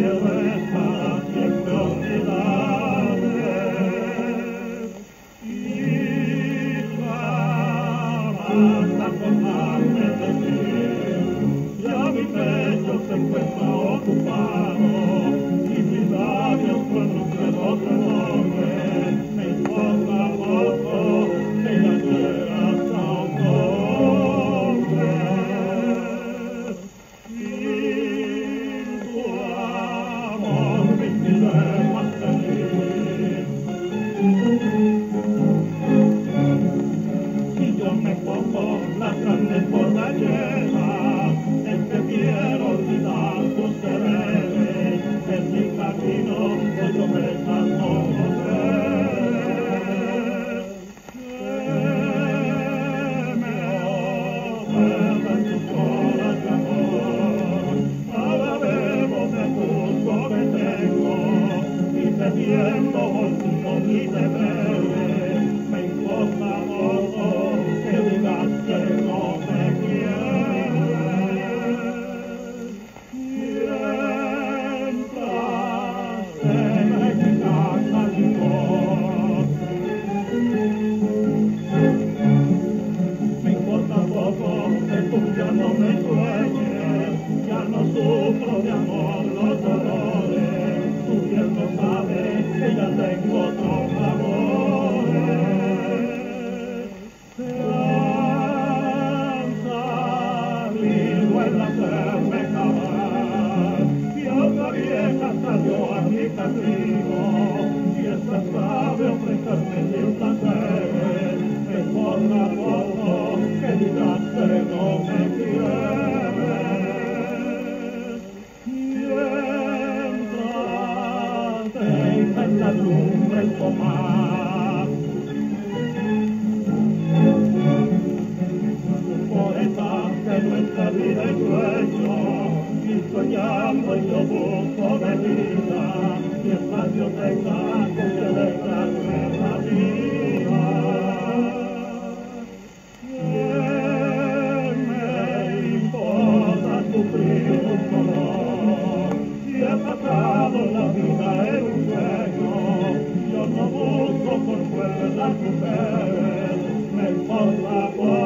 you. poco, las carnes por. Soñando yo busco de vida, y espacio tenga la putere, nel folla